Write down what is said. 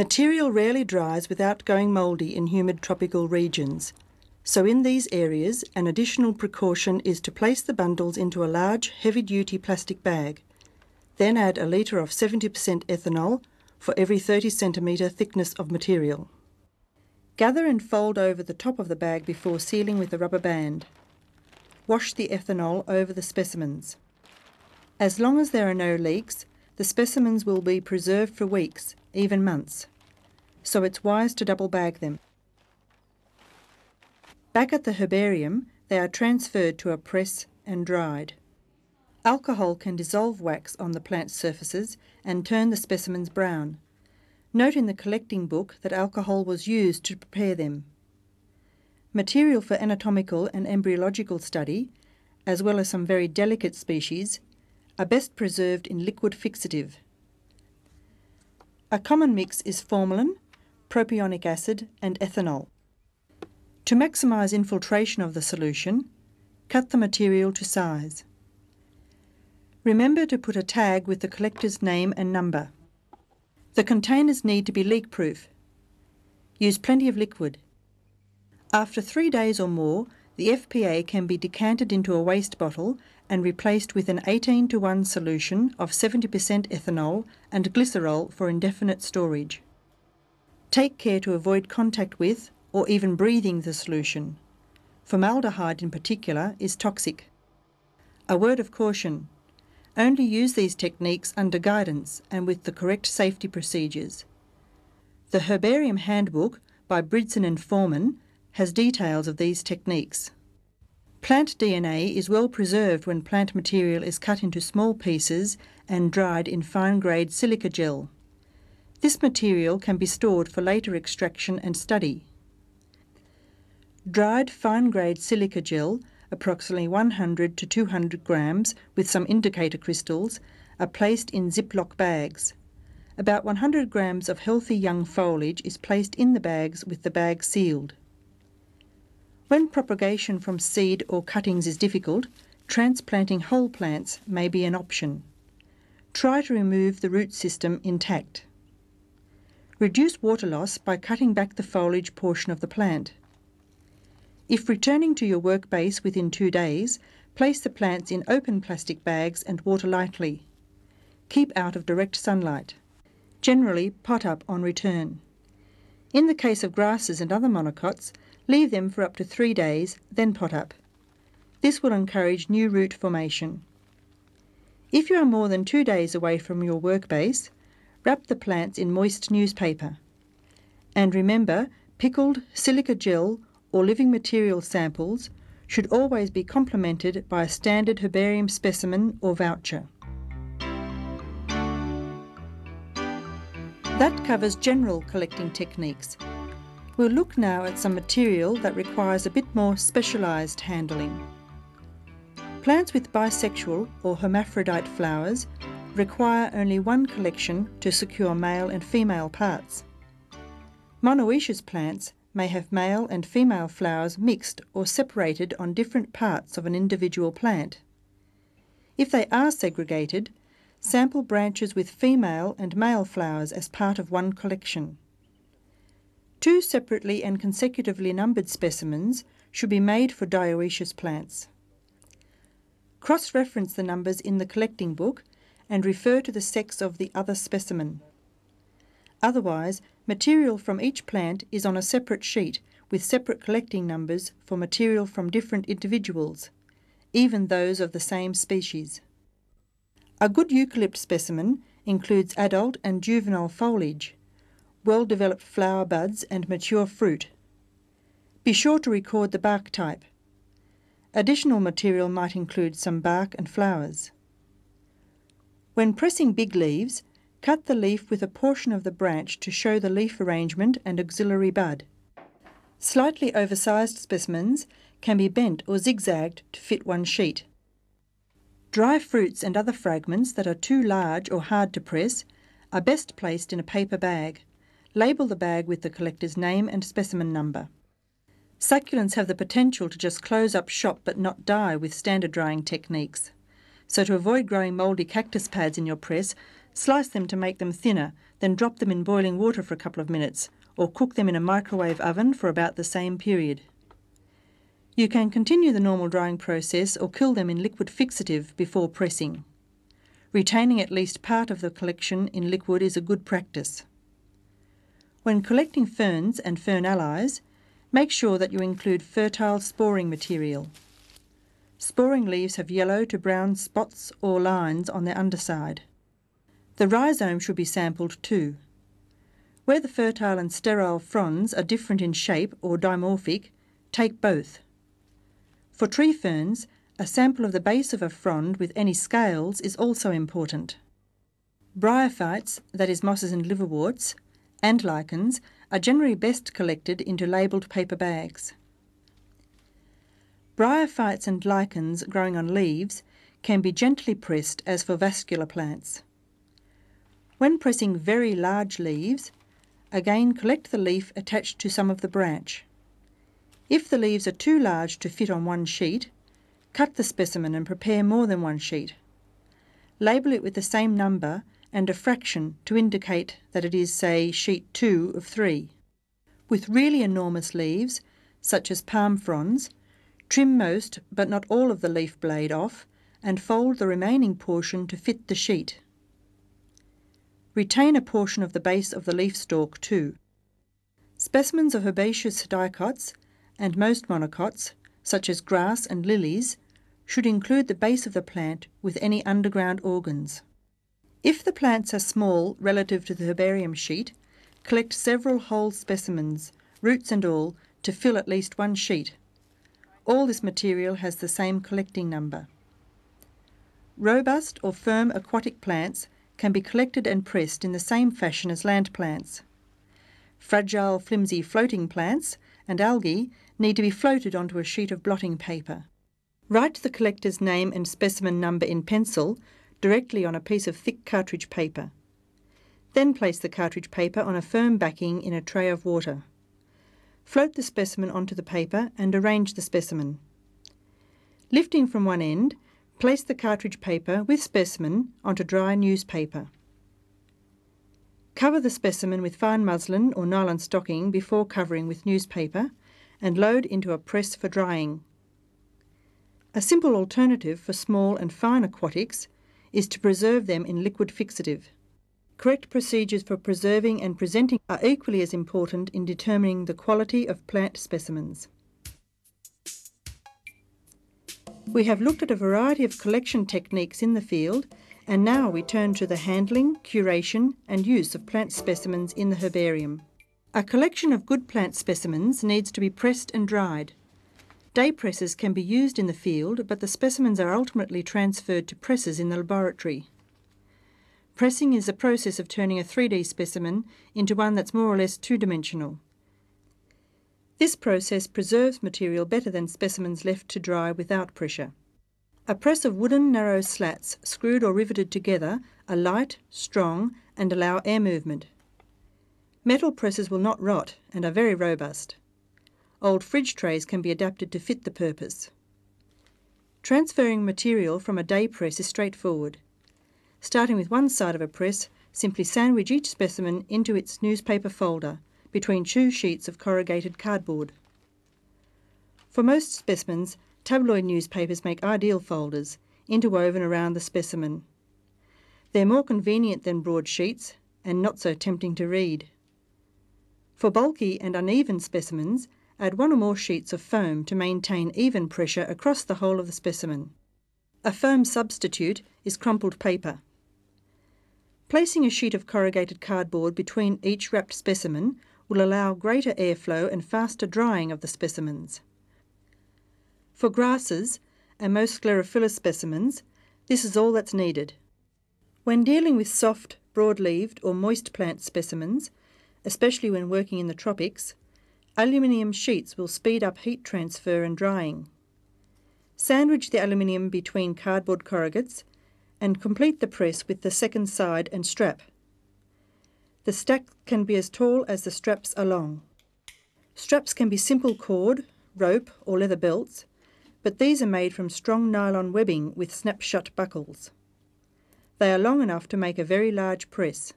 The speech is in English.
Material rarely dries without going mouldy in humid tropical regions. So in these areas, an additional precaution is to place the bundles into a large, heavy-duty plastic bag. Then add a litre of 70% ethanol for every 30 centimetre thickness of material. Gather and fold over the top of the bag before sealing with a rubber band. Wash the ethanol over the specimens. As long as there are no leaks, the specimens will be preserved for weeks, even months. So it's wise to double bag them. Back at the herbarium, they are transferred to a press and dried. Alcohol can dissolve wax on the plant surfaces and turn the specimens brown. Note in the collecting book that alcohol was used to prepare them. Material for anatomical and embryological study, as well as some very delicate species, are best preserved in liquid fixative. A common mix is formalin, propionic acid and ethanol. To maximise infiltration of the solution, cut the material to size. Remember to put a tag with the collector's name and number. The containers need to be leak-proof. Use plenty of liquid. After three days or more, the FPA can be decanted into a waste bottle and replaced with an 18 to 1 solution of 70% ethanol and glycerol for indefinite storage. Take care to avoid contact with or even breathing the solution. Formaldehyde in particular is toxic. A word of caution. Only use these techniques under guidance and with the correct safety procedures. The Herbarium Handbook by Bridson and Forman has details of these techniques. Plant DNA is well preserved when plant material is cut into small pieces and dried in fine-grade silica gel. This material can be stored for later extraction and study. Dried fine-grade silica gel approximately 100 to 200 grams with some indicator crystals, are placed in Ziploc bags. About 100 grams of healthy young foliage is placed in the bags with the bag sealed. When propagation from seed or cuttings is difficult, transplanting whole plants may be an option. Try to remove the root system intact. Reduce water loss by cutting back the foliage portion of the plant. If returning to your work base within two days, place the plants in open plastic bags and water lightly. Keep out of direct sunlight. Generally, pot up on return. In the case of grasses and other monocots, leave them for up to three days, then pot up. This will encourage new root formation. If you are more than two days away from your work base, wrap the plants in moist newspaper. And remember, pickled silica gel or living material samples should always be complemented by a standard herbarium specimen or voucher. That covers general collecting techniques. We'll look now at some material that requires a bit more specialised handling. Plants with bisexual or hermaphrodite flowers require only one collection to secure male and female parts. Monoecious plants may have male and female flowers mixed or separated on different parts of an individual plant. If they are segregated, sample branches with female and male flowers as part of one collection. Two separately and consecutively numbered specimens should be made for dioecious plants. Cross-reference the numbers in the collecting book and refer to the sex of the other specimen. Otherwise, material from each plant is on a separate sheet with separate collecting numbers for material from different individuals, even those of the same species. A good eucalypt specimen includes adult and juvenile foliage, well-developed flower buds and mature fruit. Be sure to record the bark type. Additional material might include some bark and flowers. When pressing big leaves, Cut the leaf with a portion of the branch to show the leaf arrangement and axillary bud. Slightly oversized specimens can be bent or zigzagged to fit one sheet. Dry fruits and other fragments that are too large or hard to press are best placed in a paper bag. Label the bag with the collector's name and specimen number. Succulents have the potential to just close up shop but not die with standard drying techniques. So to avoid growing mouldy cactus pads in your press, Slice them to make them thinner, then drop them in boiling water for a couple of minutes, or cook them in a microwave oven for about the same period. You can continue the normal drying process or kill them in liquid fixative before pressing. Retaining at least part of the collection in liquid is a good practice. When collecting ferns and fern allies, make sure that you include fertile sporing material. Sporing leaves have yellow to brown spots or lines on their underside. The rhizome should be sampled too. Where the fertile and sterile fronds are different in shape or dimorphic, take both. For tree ferns, a sample of the base of a frond with any scales is also important. Bryophytes, that is mosses and liverworts, and lichens are generally best collected into labelled paper bags. Bryophytes and lichens growing on leaves can be gently pressed as for vascular plants. When pressing very large leaves, again collect the leaf attached to some of the branch. If the leaves are too large to fit on one sheet, cut the specimen and prepare more than one sheet. Label it with the same number and a fraction to indicate that it is, say, sheet 2 of 3. With really enormous leaves, such as palm fronds, trim most but not all of the leaf blade off and fold the remaining portion to fit the sheet. Retain a portion of the base of the leaf stalk too. Specimens of herbaceous dicots and most monocots, such as grass and lilies, should include the base of the plant with any underground organs. If the plants are small relative to the herbarium sheet, collect several whole specimens, roots and all, to fill at least one sheet. All this material has the same collecting number. Robust or firm aquatic plants can be collected and pressed in the same fashion as land plants. Fragile, flimsy floating plants and algae need to be floated onto a sheet of blotting paper. Write the collector's name and specimen number in pencil directly on a piece of thick cartridge paper. Then place the cartridge paper on a firm backing in a tray of water. Float the specimen onto the paper and arrange the specimen. Lifting from one end, place the cartridge paper with specimen onto dry newspaper. Cover the specimen with fine muslin or nylon stocking before covering with newspaper and load into a press for drying. A simple alternative for small and fine aquatics is to preserve them in liquid fixative. Correct procedures for preserving and presenting are equally as important in determining the quality of plant specimens. We have looked at a variety of collection techniques in the field and now we turn to the handling, curation and use of plant specimens in the herbarium. A collection of good plant specimens needs to be pressed and dried. Day presses can be used in the field, but the specimens are ultimately transferred to presses in the laboratory. Pressing is a process of turning a 3D specimen into one that's more or less two-dimensional. This process preserves material better than specimens left to dry without pressure. A press of wooden narrow slats screwed or riveted together are light, strong and allow air movement. Metal presses will not rot and are very robust. Old fridge trays can be adapted to fit the purpose. Transferring material from a day press is straightforward. Starting with one side of a press, simply sandwich each specimen into its newspaper folder between two sheets of corrugated cardboard. For most specimens, tabloid newspapers make ideal folders, interwoven around the specimen. They're more convenient than broadsheets and not so tempting to read. For bulky and uneven specimens, Add one or more sheets of foam to maintain even pressure across the whole of the specimen. A foam substitute is crumpled paper. Placing a sheet of corrugated cardboard between each wrapped specimen will allow greater airflow and faster drying of the specimens. For grasses and most sclerophyllous specimens, this is all that's needed. When dealing with soft, broad-leaved or moist plant specimens, especially when working in the tropics, Aluminium sheets will speed up heat transfer and drying. Sandwich the aluminium between cardboard corrugates and complete the press with the second side and strap. The stack can be as tall as the straps are long. Straps can be simple cord, rope or leather belts, but these are made from strong nylon webbing with snap-shut buckles. They are long enough to make a very large press.